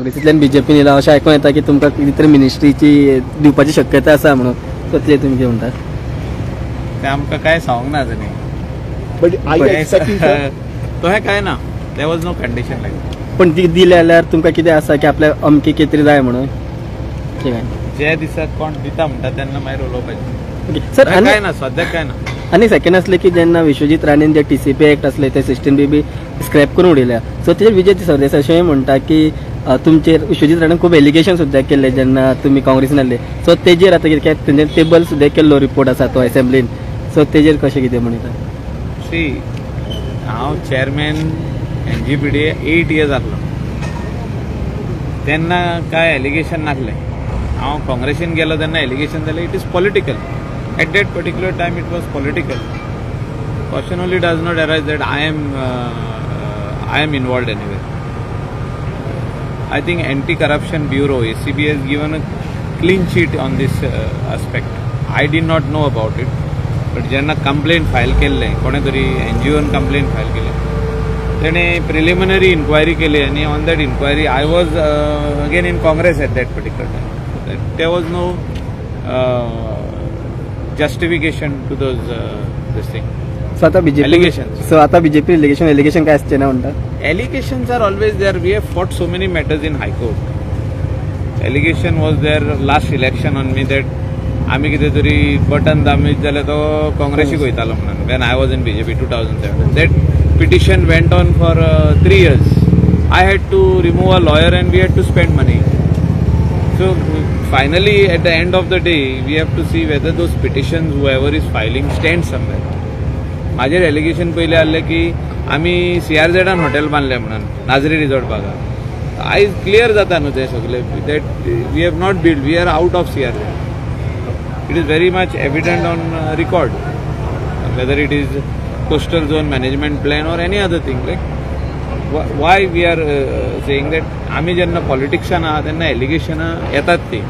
काँग्रेसींतल्यान बीजेपीन येयला अशें आयकूं येता की तुमकां कितें तरी मिनिस्ट्रीची दिवपाची शक्यता आसा म्हणून सो ते तुमी कितें म्हणटात ते आमकां काय सांगूंक ना expecting, sir? तोहे काय ना there was no condition like पण ती दिले जाल्यार तुमकां कितें आसा की आपल्याक अमकी कितें तरी जाय म्हणून? जे दिसाक कोण दिता म्हणटा तेन्ना मागीर उलोवपाचें ओके सर काय ना सद्याक काय ना. आनी सेकंड आसलें की जेन्ना विश्वजीत राणेन जे टी सी पी एक्ट आसले ते सिस्टीम बी बी स्क्रॅप करून उडयल्या सो तेजेर विजय सरदेसाय अशेंय म्हणटा की तुमचेर विश्वजीत राणेन खूब एलिगेशन सुद्दां केल्ले जेन्ना तुमी काँग्रेसीन आसले सो तेजेर आतां कितें काय तेंचे टेबल सुद्दां केल्लो रिपोर्ट आसा तो असेंब्लीन सो तेजेर कशें कितें म्हणटा सी हांव chairman N G P D eight years आसलो तेन्ना काय एलिगेशन नासलें. हांव काँग्रेसीन गेलो तेन्ना एलिगेशन जालें it is political At that particular time it was political question only does not arise that I am I am involved anyway I think Anti-Corruption Bureau, ACB, has given a clean sheet on this uh, aspect. I did not know about it. But जेन्ना complaint file केल्ले कोणे तरी N G on complaint file केली तेणे preliminary inquiry केली आनी on that inquiry I was again in Congress at that particular time they was no justification to those this thing so आतां BJP. So आतां BJP allegation allegation काय आसचें ना Allegations are always there. We have fought so many matters in High Court. Allegation was there last election on me that आम्ही कितें तरी button दामीत जाल्यार तो काँग्रेसीक वयतालो म्हणून. When I was in BJP two thousand seven that petition went on for three years I had to remove a lawyer and we had to spend money so finally at the end of the day we have to see whether those petitions whoever is filing stand somewhere माझेर allegation पयलीं आले की आमी C R झेडान hotel बांदलें म्हणून Nazari resort बागा. आयज clear जाता न्हू तें सगळे that we have not build we are out of C R Z it is very much evident on record whether it is coastal zone management plan or any other thing like why we are saying that आमी जेन्ना पॉलिटिक्सान आहा तेन्ना एलिगेशनां येतात ती.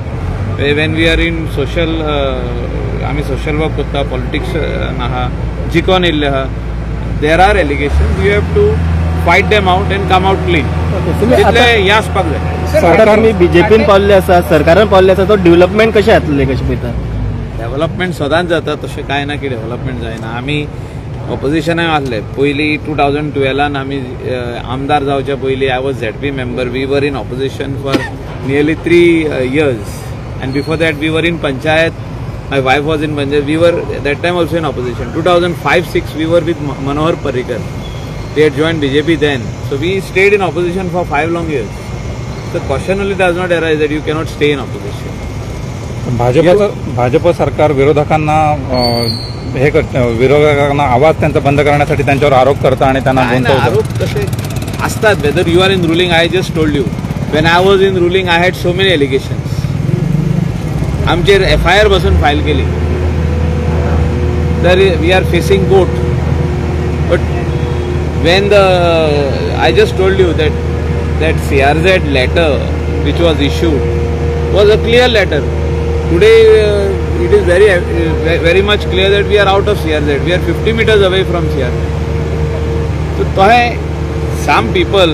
When we are in social आमी social work करता पॉलिटिक्सान आहा जिकोन येयल्ले आहा there are allegation you have to fight them out and come out clean तुमी तितले हें आसपाक जाय आतां तुमी बीजेपीन पावल्ले आसा सरकारान पावल्ले आसा तो डेव्हलपमेंट कशें जातलें कशें पळयता डेव्हलपमेंट सदांच जाता तशें कांय ना की डेव्हलपमेंट जायना आमी ऑपोजिशनाय आसले पयलीं टू थावजंड टुवेलान आमी आमदार जावच्या पयलीं I was Z P member we were in opposition for nearly three years and before that we were in panchayat my wife was in panchayat we were that time also in opposition two thousand five six we were with Manohar Parrikar join B J P then so we stayed in opposition for five long years the question only does not arise that you cannot stay in opposition Bhajap Bhajap सरकार विरोधकांना हे करत विरोधकांना आवाज त्यांचा बंद करण्यासाठी त्यांच्यावर आरोप करतं आणि त्यांना आरोप तसे असतात. Whether you are in ruling I just told you when I was in ruling I had so many allegations आमचेर एफ आय आर बसून फायल केली. तर we are facing court but when the I just told you that that C R Z letter which was issued was a clear letter today it is very very much clear that we are out of C R Z we are fifty meters away from C R So तोहे some people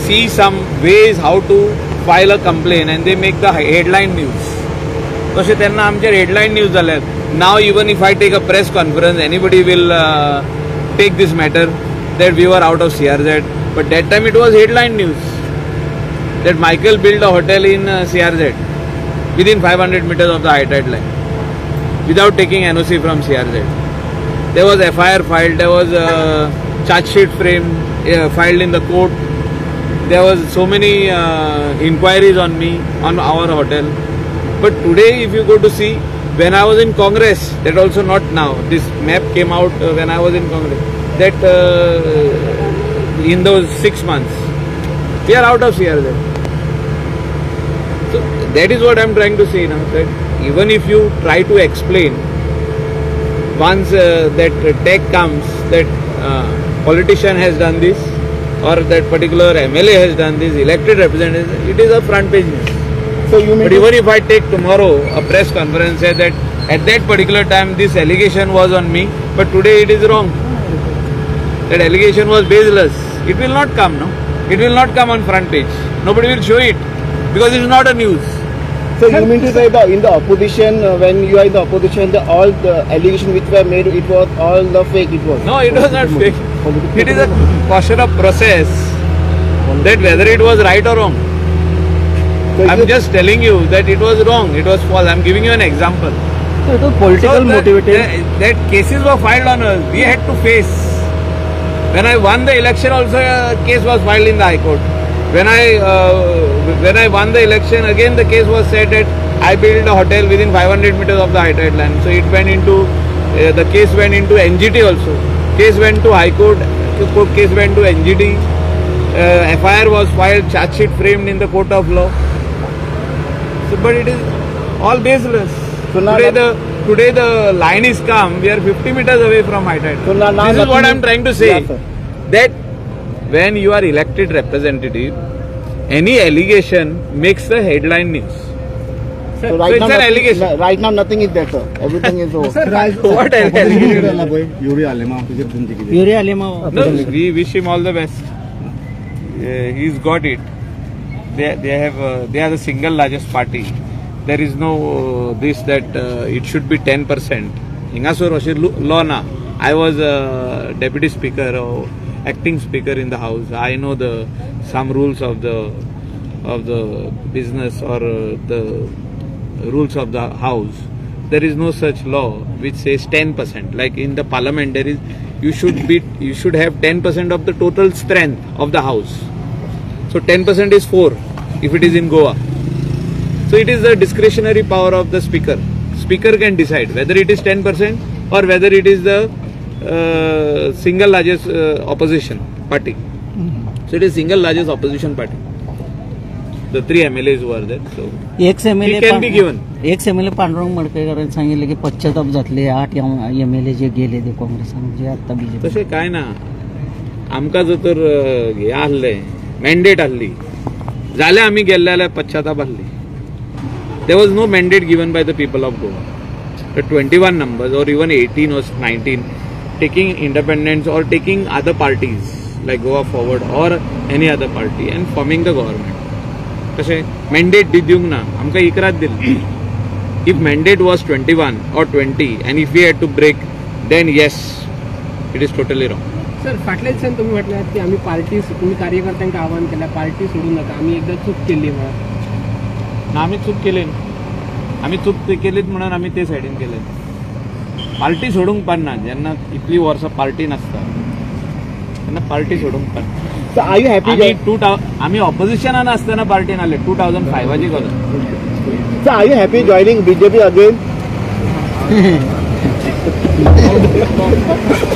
see some ways how to file a complaint and they make the headline news. तशें तेन्ना आमचेर headline news जाल्यात नाव even if I take a press conference anybody will take this matter that we were out of C R Z but that time it was headline news that Michael build a hotel in C R Z within 500 meters of the high tide line without taking NOC from CRZ. There was a FIR filed, there was a charge sheet frame uh, filed in the court. There was so many uh, inquiries on me, on our hotel. But today, if you go to see, when I was in Congress, that also not now, this map came out uh, when I was in Congress, that uh, in those six months, we are out of CRZ. So that is what I'm trying to say now. That even if you try to explain, once uh, that tech comes, that uh, politician has done this, or that particular MLA has done this, elected representative, it is a front page news. So you mean But even if I take tomorrow a press conference say that at that particular time this allegation was on me, but today it is wrong. That allegation was baseless. It will not come, no? It will not come on front page. Nobody will show it because it is not a news. So you mean to say that in the opposition, uh, when you are in the opposition, the, all the allegations which were made, it was all the fake. It was. No, it was not fake. It is a question of process that whether it was right or wrong. So I'm just telling you that it was wrong, it was false. I'm giving you an example. So it was political So that- motivated. That, that cases were filed on us. We had to face. When I won the election, also a case was filed in the High Court. When I uh, when I won the election, again the case was said that I built a hotel within 500 meters of the high tide line. So it went into uh, the case went into NGT also. Case went to High Court. Case went to NGT. Uh, FIR was filed. Charge sheet framed in the court of law. So, but it is all baseless. So today the today the line is come. We are 50 meters away from high tide. So this is what I'm trying to say. Yeah, that when you are elected representative, any allegation makes the headline news. So right so now, nothing, allegation. Right now, nothing is there, sir. Everything is over. sir, what allegation? Yuri Alema. No, we wish him all the best. Uh, he's got it. They, they have uh, they are the single largest party. There is no uh, this that uh, it should be 10 percent. Ingasur Rashid Lona. I was uh, deputy speaker. Of, acting speaker in the house. I know the some rules of the of the business or uh, the rules of the house. There is no such law which says 10%. Like in the parliament, there is you should be you should have 10% of the total strength of the house. So 10% is four if it is in Goa. So it is the discretionary power of the speaker. Speaker can decide whether it is 10% or whether it is the uh, single largest uh, opposition party. So it is single largest opposition party. The three MLAs who are there. So X M He can be given. X M L A Pandurang मडकेकरांनी सांगितलं की पश्चाताप जातले आठ M L A जे गेले ते काँग्रेसान जे आता बीजेपी तशें कांय ना आमकां जर तर हें आहलें मॅन्डेट आहली जाल्यार आमी गेल्ले जाल्यार पश्चाताप आहली there was no mandate given by the people of Goa the twenty one numbers or even eighteen or nineteen taking independents or taking other parties like Goa Forward or any other party and forming the government तशें mandate दिवंक ना. आमकां इकरात दिली. If mandate was twenty one or twenty and if we had to break then yes it is totally wrong sir फाटल्या दिसांनी तुम्ही म्हटलं की आम्ही पार्टी तुम्ही कार्यकर्त्यांका आवाहन केलं पार्टी सोडू नका. आम्ही एकदा चूक केली म्हणून ना आम्ही चूक केली. आम्ही चूक ते केलीत म्हणून आम्ही ते सायडीन केले पार्टी सोडूंक पाडना जेन्ना इतली वर्सां पार्टी नासता तेन्ना पार्टी सोडूंक पाडना happy? आमी that- टू आमी ऑपोजिशनान आसतना पार्टीन आसले टू थावजंड फायवाची गजाल are you happy joining BJP again?